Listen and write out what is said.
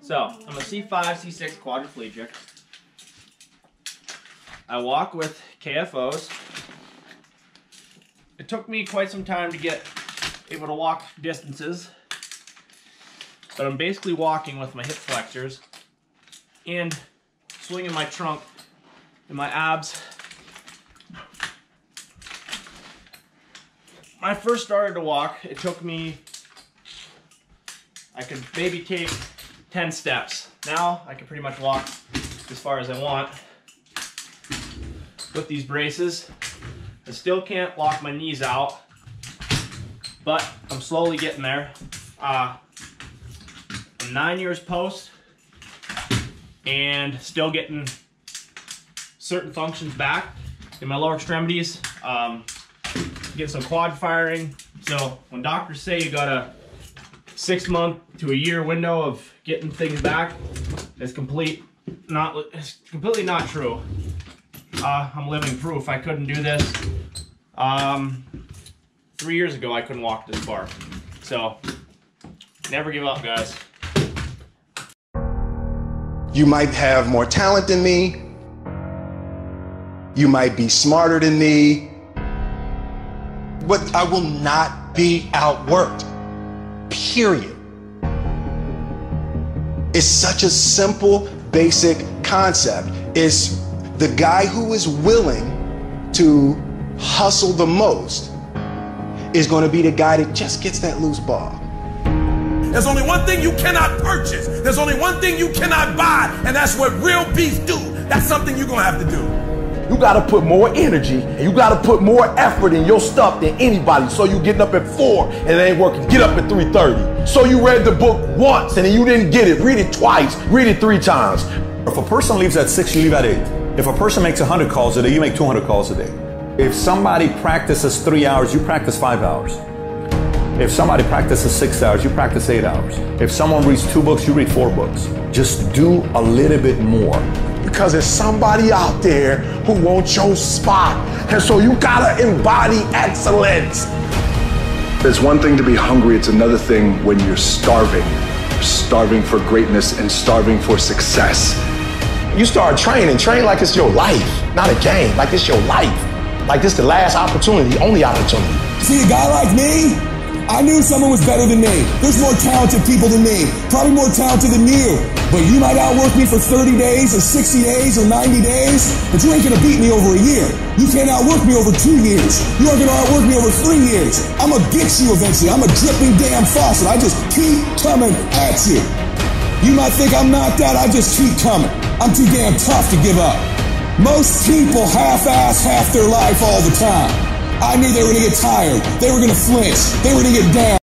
So, I'm a C5, C6 quadriplegic. I walk with KFOs. It took me quite some time to get able to walk distances. But I'm basically walking with my hip flexors and swinging my trunk and my abs. I first started to walk, it took me, I could maybe take 10 steps. Now I can pretty much walk as far as I want with these braces. I still can't lock my knees out, but I'm slowly getting there. Uh, I'm nine years post and still getting certain functions back in my lower extremities. Um, get some quad firing. So when doctors say you got a six month to a year window of getting things back, it's complete not it's completely not true. Uh, I'm living proof. I couldn't do this. Um, three years ago, I couldn't walk this far. So, never give up, guys. You might have more talent than me. You might be smarter than me. But I will not be outworked. Period. It's such a simple, basic concept. It's the guy who is willing to hustle the most is going to be the guy that just gets that loose ball. There's only one thing you cannot purchase. There's only one thing you cannot buy, and that's what real beef do. That's something you're gonna have to do. You gotta put more energy and you gotta put more effort in your stuff than anybody. So you getting up at four and it ain't working. Get up at 3:30. So you read the book once and you didn't get it. Read it twice. Read it three times. If a person leaves at six, you leave at eight. If a person makes 100 calls a day, you make 200 calls a day. If somebody practices three hours, you practice five hours. If somebody practices six hours, you practice eight hours. If someone reads two books, you read four books. Just do a little bit more. Because there's somebody out there who wants your spot. And so you gotta embody excellence. It's one thing to be hungry, it's another thing when you're starving. You're starving for greatness and starving for success. You start training, train like it's your life, not a game, like it's your life. Like this the last opportunity, only opportunity. See a guy like me? I knew someone was better than me. There's more talented people than me. Probably more talented than you. But you might outwork me for 30 days or 60 days or 90 days, but you ain't gonna beat me over a year. You can't outwork me over two years. You aren't gonna outwork me over three years. I'm gonna get you eventually. I'm a dripping damn faucet. I just keep coming at you. You might think I'm not that, I just keep coming. I'm too damn tough to give up. Most people half-ass half their life all the time. I knew they were gonna get tired. They were gonna flinch. They were gonna get down.